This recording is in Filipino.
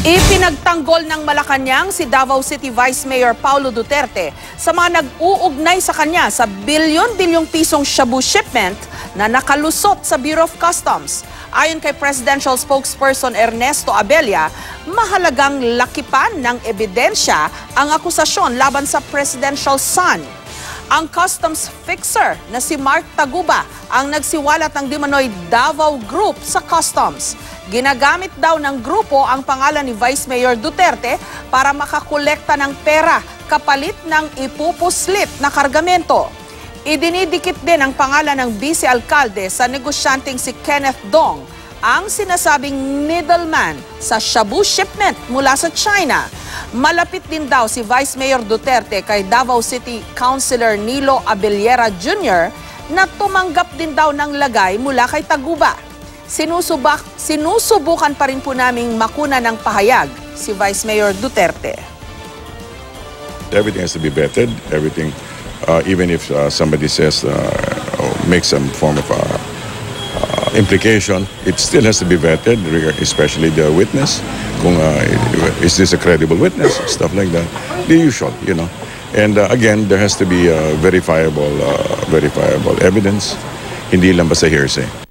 Ipinagtanggol ng Malacanang si Davao City Vice Mayor Paulo Duterte sa mga nag-uugnay sa kanya sa bilyon-bilyong pisong shabu shipment na nakalusot sa Bureau of Customs. Ayon kay Presidential Spokesperson Ernesto Abella, mahalagang lakipan ng ebidensya ang akusasyon laban sa presidential son. Ang customs fixer na si Mark Taguba ang nagsiwalat ng Dimanoy Davao Group sa customs. Ginagamit daw ng grupo ang pangalan ni Vice Mayor Duterte para makakolekta ng pera kapalit ng ipupuslit na kargamento. Idinidikit din ang pangalan ng vice alkalde sa negosyanteng si Kenneth Dong, ang sinasabing middleman sa shabu shipment mula sa China. Malapit din daw si Vice Mayor Duterte kay Davao City Councilor Nilo Abellera Jr. na tumanggap din daw ng lagay mula kay Taguba. Sinusubak, sinusubukan pa rin po naming makuna ng pahayag si Vice Mayor Duterte. Everything has to be vetted. Everything, uh, even if uh, somebody says, uh, or makes some form of uh, implication, it still has to be vetted, especially the witness. Kung, uh, is this a credible witness? Stuff like that. The usual, you know. And uh, again, there has to be uh, verifiable, uh, verifiable evidence. Hindi lang basta hearsay.